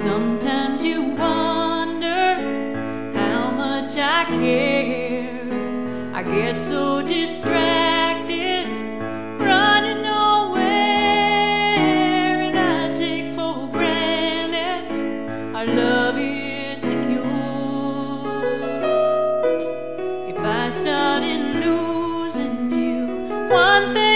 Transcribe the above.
Sometimes you wonder how much I care. I get so distracted, running nowhere, and I take for granted our love is secure. If I started losing you, one thing.